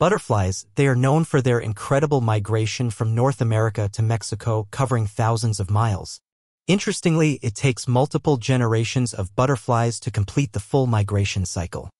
Butterflies, they are known for their incredible migration from North America to Mexico covering thousands of miles. Interestingly, it takes multiple generations of butterflies to complete the full migration cycle.